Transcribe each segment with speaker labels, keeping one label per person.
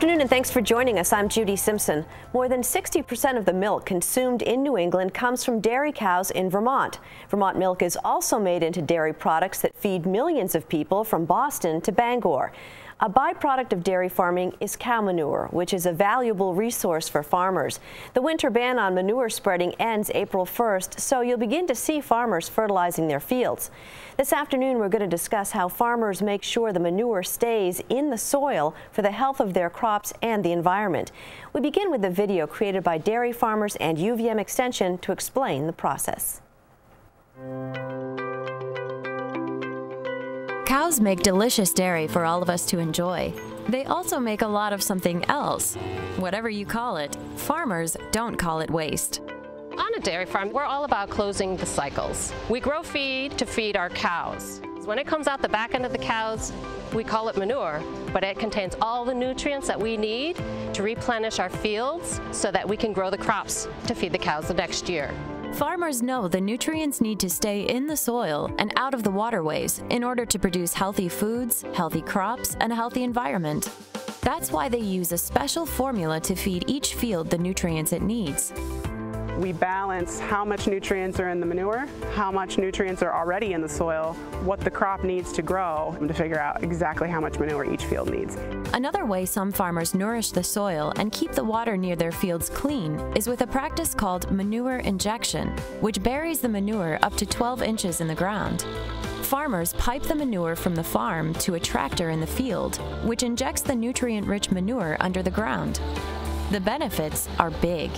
Speaker 1: afternoon and thanks for joining us. I'm Judy Simpson. More than 60% of the milk consumed in New England comes from dairy cows in Vermont. Vermont milk is also made into dairy products that feed millions of people from Boston to Bangor. A byproduct of dairy farming is cow manure, which is a valuable resource for farmers. The winter ban on manure spreading ends April 1st, so you'll begin to see farmers fertilizing their fields. This afternoon, we're going to discuss how farmers make sure the manure stays in the soil for the health of their crops and the environment. We begin with a video created by dairy farmers and UVM Extension to explain the process.
Speaker 2: Cows make delicious dairy for all of us to enjoy. They also make a lot of something else. Whatever you call it, farmers don't call it waste.
Speaker 3: On a dairy farm, we're all about closing the cycles. We grow feed to feed our cows. When it comes out the back end of the cows, we call it manure, but it contains all the nutrients that we need to replenish our fields so that we can grow the crops to feed the cows the next year.
Speaker 2: Farmers know the nutrients need to stay in the soil and out of the waterways in order to produce healthy foods, healthy crops, and a healthy environment. That's why they use a special formula to feed each field the nutrients it needs.
Speaker 4: We balance how much nutrients are in the manure, how much nutrients are already in the soil, what the crop needs to grow, and to figure out exactly how much manure each field needs.
Speaker 2: Another way some farmers nourish the soil and keep the water near their fields clean is with a practice called manure injection, which buries the manure up to 12 inches in the ground. Farmers pipe the manure from the farm to a tractor in the field, which injects the nutrient-rich manure under the ground. The benefits are big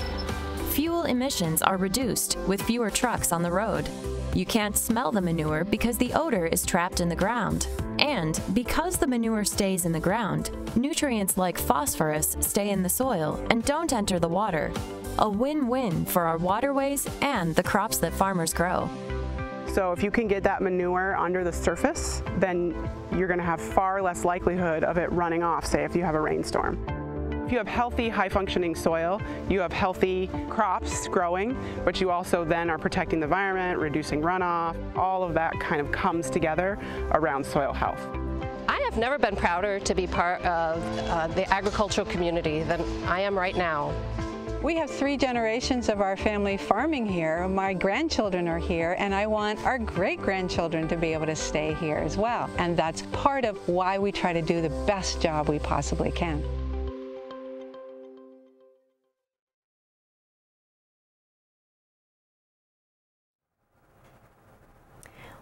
Speaker 2: fuel emissions are reduced with fewer trucks on the road. You can't smell the manure because the odor is trapped in the ground. And because the manure stays in the ground, nutrients like phosphorus stay in the soil and don't enter the water. A win-win for our waterways and the crops that farmers grow.
Speaker 4: So if you can get that manure under the surface, then you're going to have far less likelihood of it running off, say if you have a rainstorm. If you have healthy, high-functioning soil, you have healthy crops growing, but you also then are protecting the environment, reducing runoff. All of that kind of comes together around soil health.
Speaker 3: I have never been prouder to be part of uh, the agricultural community than I am right now.
Speaker 5: We have three generations of our family farming here. My grandchildren are here, and I want our great-grandchildren to be able to stay here as well. And that's part of why we try to do the best job we possibly can.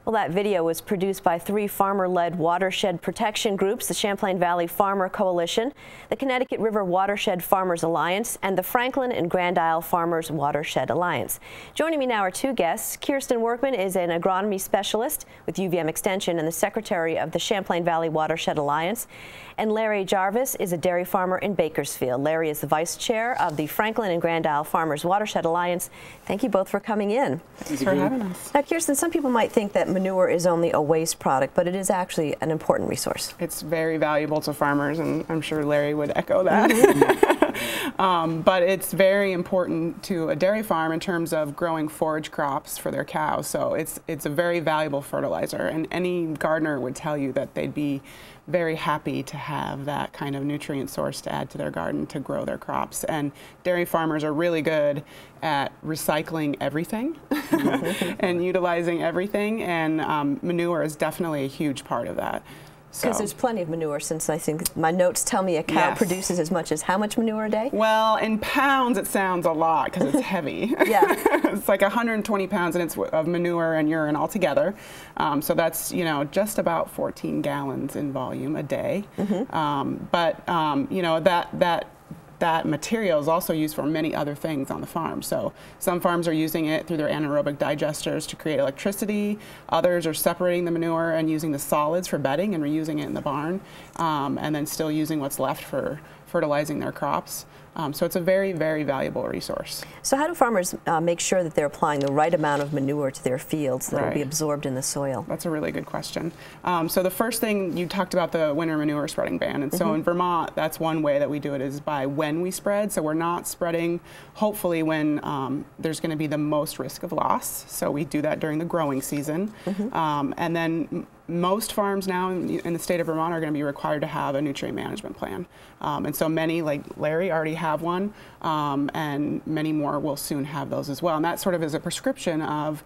Speaker 1: Well, that video was produced by three farmer-led watershed protection groups, the Champlain Valley Farmer Coalition, the Connecticut River Watershed Farmers Alliance, and the Franklin and Grand Isle Farmers Watershed Alliance. Joining me now are two guests. Kirsten Workman is an agronomy specialist with UVM Extension and the secretary of the Champlain Valley Watershed Alliance. And Larry Gervais is a dairy farmer in Bakersfield. Larry is the vice chair of the Franklin and Grand Isle Farmers Watershed Alliance. Thank you both for coming in.
Speaker 4: Thanks for having us.
Speaker 1: Now, Kirsten, some people might think that manure is only a waste product, but it is actually an important resource.
Speaker 4: It's very valuable to farmers, and I'm sure Larry would echo that. Mm -hmm. um, but it's very important to a dairy farm in terms of growing forage crops for their cows. So it's it's a very valuable fertilizer, and any gardener would tell you that they'd be very happy to have that kind of nutrient source to add to their garden to grow their crops. And dairy farmers are really good at recycling everything and utilizing everything, and um, manure is definitely a huge part of that.
Speaker 1: Because so. there's plenty of manure since I think my notes tell me a cow yes. produces as much as how much manure a day?
Speaker 4: Well, in pounds it sounds a lot because it's heavy.
Speaker 1: yeah.
Speaker 4: it's like 120 pounds and it's of manure and urine altogether. Um, so that's, you know, just about 14 gallons in volume a day. Mm -hmm. um, but, um, you know, that, that that material is also used for many other things on the farm. So some farms are using it through their anaerobic digesters to create electricity. Others are separating the manure and using the solids for bedding and reusing it in the barn, um, and then still using what's left for fertilizing their crops. Um, so it's a very, very valuable resource.
Speaker 1: So how do farmers uh, make sure that they're applying the right amount of manure to their fields that will be absorbed in the soil?
Speaker 4: That's a really good question. Um, so the first thing you talked about the winter manure spreading ban, and so in Vermont, that's one way that we do it is by when we spread. So we're not spreading, hopefully, when um, there's going to be the most risk of loss. So we do that during the growing season, um, and then. Most farms now in in the state of Vermont are going to be required to have a nutrient management plan. Um, and so many, like Larry, already have one, um, and many more will soon have those as well. And that sort of is a prescription of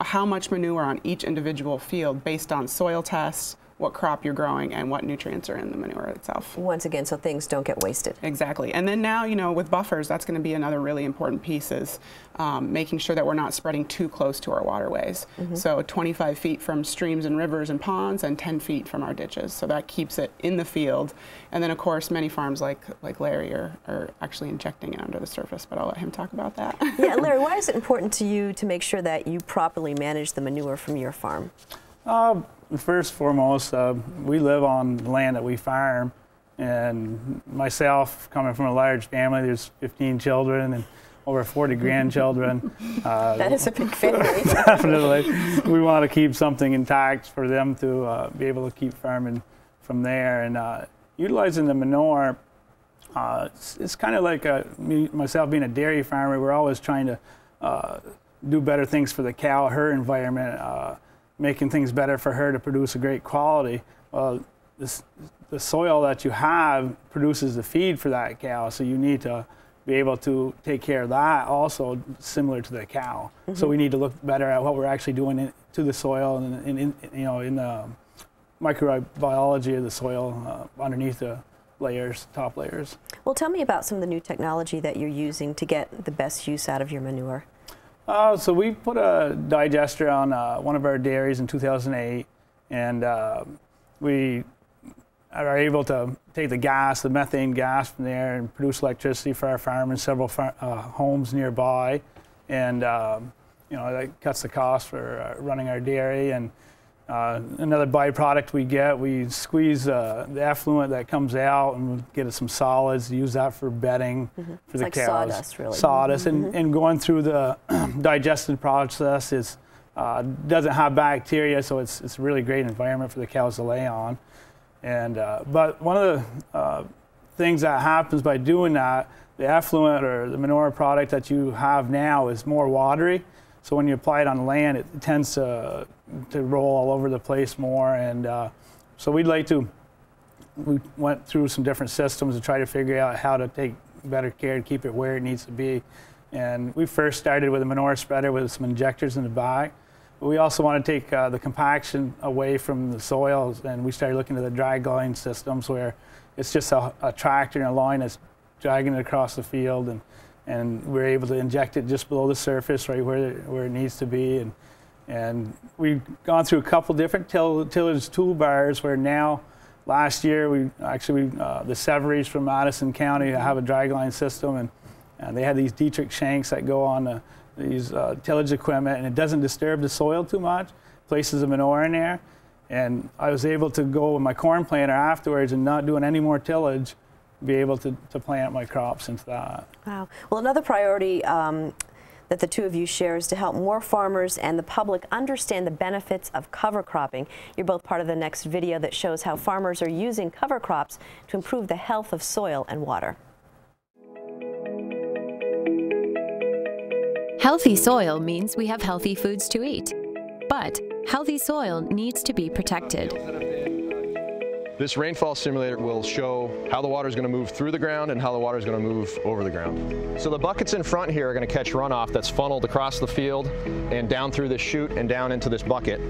Speaker 4: how much manure on each individual field based on soil tests, what crop you're growing, and what nutrients are in the manure itself.
Speaker 1: Once again, so things don't get wasted.
Speaker 4: Exactly. And then now, you know, with buffers, that's going to be another really important piece is um, making sure that we're not spreading too close to our waterways. So 25 feet from streams and rivers and ponds and 10 feet from our ditches. So that keeps it in the field. And then, of course, many farms like, like Larry are, are actually injecting it under the surface, but I'll let him talk about that.
Speaker 1: yeah, Larry, why is it important to you to make sure that you properly manage the manure from your farm?
Speaker 6: Uh, first and foremost, uh, we live on land that we farm, and myself, coming from a large family, there's 15 children and over 40 grandchildren. Uh,
Speaker 1: That is a big family.
Speaker 6: definitely, we want to keep something intact for them to uh, be able to keep farming from there. And uh, utilizing the manure, uh, it's, it's kind of like a, me, myself being a dairy farmer. We're always trying to uh, do better things for the cow, her environment, uh, making things better for her to produce a great quality. Well, this, the soil that you have produces the feed for that cow, so you need to be able to take care of that also similar to the cow. So we need to look better at what we're actually doing in, to the soil and in, in, you know in the microbiology of the soil uh, underneath the layers, top layers.
Speaker 1: well, tell me about some of the new technology that you're using to get the best use out of your manure.
Speaker 6: Uh, so we put a digester on uh, one of our dairies in 2008, and uh, we are able to take the gas, the methane gas from there, and produce electricity for our farm and several far, uh, homes nearby. And um, you know that cuts the cost for uh, running our dairy. And uh, another byproduct we get, we squeeze uh, the effluent that comes out and we get some solids. Use that for bedding for
Speaker 1: It's
Speaker 6: the
Speaker 1: like
Speaker 6: cows.
Speaker 1: sawdust, really.
Speaker 6: Sawdust, and, and going through the digestion process is uh, doesn't have bacteria, so it's it's a really great environment for the cows to lay on. And uh, but one of the uh, things that happens by doing that, the effluent or the manure product that you have now is more watery. So when you apply it on land, it tends to to roll all over the place more. And uh, so we'd like to. We went through some different systems to try to figure out how to take better care to keep it where it needs to be. And we first started with a manure spreader with some injectors in the back. But we also want to take uh, the compaction away from the soils, and we started looking at the drag line systems where it's just a, a tractor and a line that's dragging it across the field, and, and we're able to inject it just below the surface, right where, it- where it needs to be. And, and we've gone through a couple different till, tillage toolbars where now, last year, we actually, uh, the Severies from Madison County have a dragline system, and, and they had these Dietrich shanks that go on the, these uh, tillage equipment, and it doesn't disturb the soil too much. Places the manure in there, and I was able to go with my corn planter afterwards and not doing any more tillage, be able to, to plant my crops into that.
Speaker 1: Wow. Well, another priority um, that the two of you share is to help more farmers and the public understand the benefits of cover cropping. You're both part of the next video that shows how farmers are using cover crops to improve the health of soil and water.
Speaker 2: Healthy soil means we have healthy foods to eat. But healthy soil needs to be protected.
Speaker 7: This rainfall simulator will show how the water is going to move through the ground and how the water is going to move over the ground. So the buckets in front here are going to catch runoff that's funneled across the field and down through this chute and down into this bucket.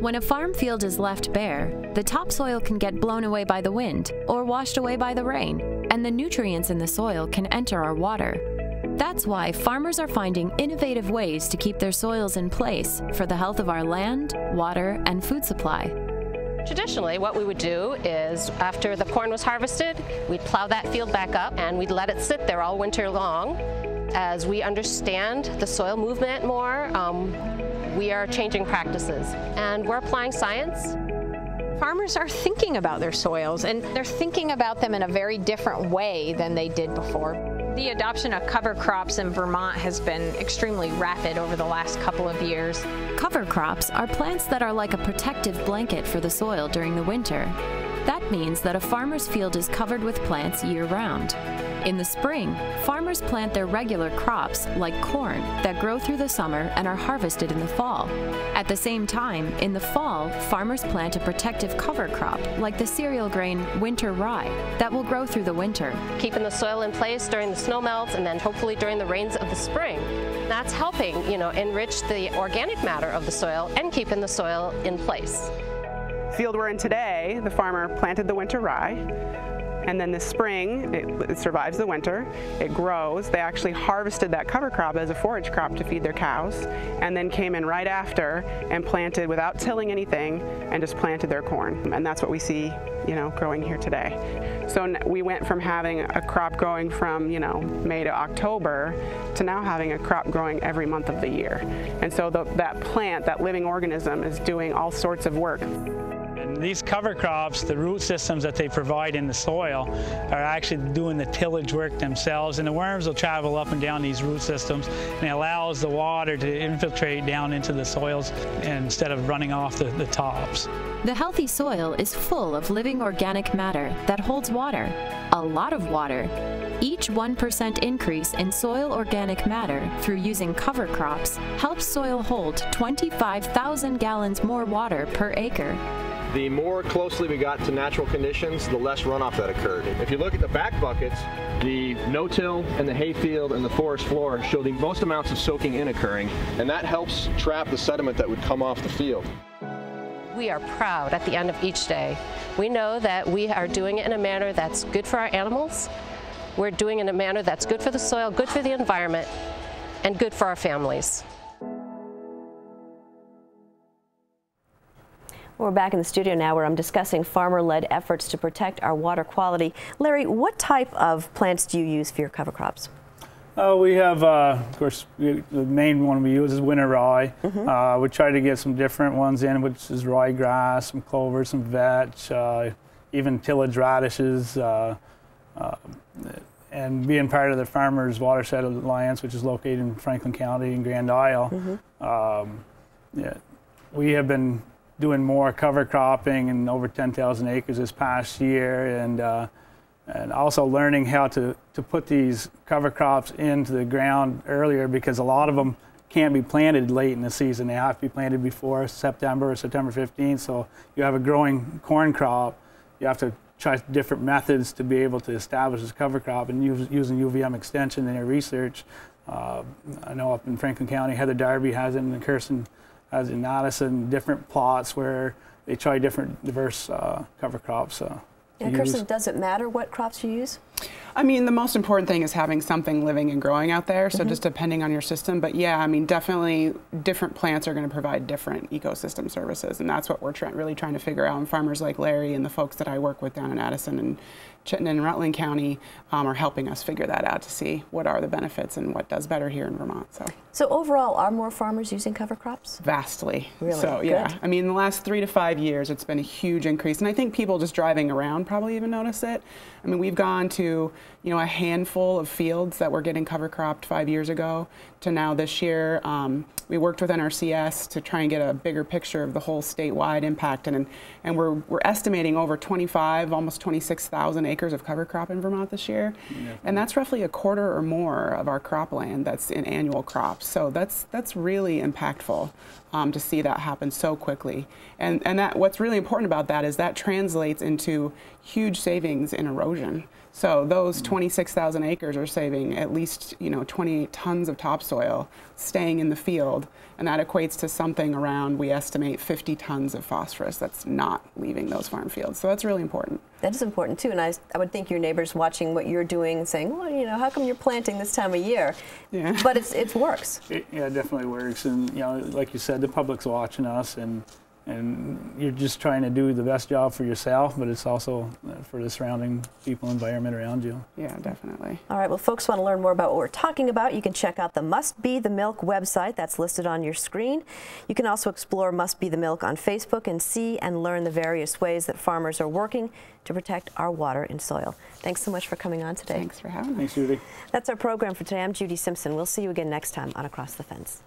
Speaker 2: When a farm field is left bare, the topsoil can get blown away by the wind or washed away by the rain, and the nutrients in the soil can enter our water. That's why farmers are finding innovative ways to keep their soils in place for the health of our land, water, and food supply.
Speaker 3: Traditionally, what we would do is after the corn was harvested, we'd plow that field back up and we'd let it sit there all winter long. As we understand the soil movement more, um, we are changing practices and we're applying science.
Speaker 8: farmers are thinking about their soils and they're thinking about them in a very different way than they did before. The adoption of cover crops in Vermont has been extremely rapid over the last couple of years.
Speaker 2: Cover crops are plants that are like a protective blanket for the soil during the winter. That means that a farmer's field is covered with plants year round. In the spring, farmers plant their regular crops, like corn, that grow through the summer and are harvested in the fall. At the same time, in the fall, farmers plant a protective cover crop, like the cereal grain winter rye, that will grow through the winter.
Speaker 3: Keeping the soil in place during the snow melts and then hopefully during the rains of the spring. That's helping, you know, enrich the organic matter of the soil and keeping the soil in place.
Speaker 4: Field we're in today, the farmer planted the winter rye. And then this spring, it, it, survives the winter, it grows. They actually harvested that cover crop as a forage crop to feed their cows, and then came in right after and planted without tilling anything and just planted their corn. And that's what we see, you know, growing here today. So we went from having a crop growing from, you know, May to October to now having a crop growing every month of the year. And so the, that plant, that living organism is doing all sorts of work.
Speaker 6: These cover crops, the root systems that they provide in the soil, are actually doing the tillage work themselves. And the worms will travel up and down these root systems, and it allows the water to infiltrate down into the soils instead of running off the, the tops.
Speaker 2: The healthy soil is full of living organic matter that holds water, a lot of water. Each 1% increase in soil organic matter through using cover crops helps soil hold 25,000 gallons more water per acre
Speaker 7: the more closely we got to natural conditions, the less runoff that occurred. If you look at the back buckets, the no-till and the hayfield and the forest floor show the most amounts of soaking in occurring, and that helps trap the sediment that would come off the field.
Speaker 3: We are proud at the end of each day. We know that we are doing it in a manner that's good for our animals, we're doing it in a manner that's good for the soil, good for the environment, and good for our families.
Speaker 1: We're back in the studio now where I'm discussing farmer-led efforts to protect our water quality. Larry, what type of plants do you use for your cover crops?
Speaker 6: Uh, we have, uh, of course, the main one we use is winter rye. Mm -hmm. uh, we try to get some different ones in, which is ryegrass, some clover, some vetch, uh, even tillage radishes. Uh, uh, and being part of the Farmers Watershed Alliance, which is located in Franklin County in Grand Isle, mm -hmm. um, yeah, we have been doing more cover cropping and over 10,000 acres this past year and uh, and also learning how to, to put these cover crops into the ground earlier because a lot of them can't be planted late in the season. They have to be planted before September or September 15th. So you have a growing corn crop. You have to try different methods to be able to establish this cover crop and use, using UVM extension in their research. Uh, I know up in Franklin County, Heather Darby has it and Kirsten as in Addison, different plots where they try different diverse uh, cover crops. Uh,
Speaker 1: and Kirsten, does it matter what crops you use?
Speaker 4: I mean, the most important thing is having something living and growing out there. So mm -hmm. just depending on your system, but yeah, I mean, definitely different plants are going to provide different ecosystem services, and that's what we're try really trying to figure out. And farmers like Larry and the folks that I work with down in Addison and Chittenden and Rutland County um, are helping us figure that out to see what are the benefits and what does better here in Vermont. So,
Speaker 1: so overall, are more farmers using cover crops?
Speaker 4: Vastly.
Speaker 1: Really?
Speaker 4: So yeah, Good. I mean, in the last three to five years, it's been a huge increase, and I think people just driving around probably even notice it. I mean, we've gone to you know a handful of fields that were getting cover cropped five years ago to now this year. Um, we worked with NRCS to try and get a bigger picture of the whole statewide impact, and and we're we're estimating over 25, almost 26,000 acres of cover crop in Vermont this year, yeah. and that's roughly a quarter or more of our cropland that's in annual crops. So that's that's really impactful um, to see that happen so quickly. And and that what's really important about that is that translates into huge savings in erosion. So those mm. 26,000 acres are saving at least you know 28 tons of topsoil staying in the field, and that equates to something around we estimate 50 tons of phosphorus that's not leaving those farm fields. So that's really important.
Speaker 1: That is important too, and I, I would think your neighbors watching what you're doing saying, well, you know, how come you're planting this time of year?
Speaker 4: Yeah.
Speaker 1: But it's, it works.
Speaker 6: It, yeah, it definitely works, and you know, like you said, the public's watching us, and and you're just trying to do the best job for yourself, but it's also uh, for the surrounding people, environment around you.
Speaker 4: Yeah, definitely.
Speaker 1: All right, well, folks want to learn more about what we're talking about. You can check out the Must Be the Milk website that's listed on your screen. You can also explore Must Be the Milk on Facebook and see and learn the various ways that farmers are working to protect our water and soil. Thanks so much for coming on today.
Speaker 4: Thanks for having me.
Speaker 6: Thanks, Judy.
Speaker 1: That's our program for today. I'm Judy Simpson. We'll see you again next time on Across the Fence.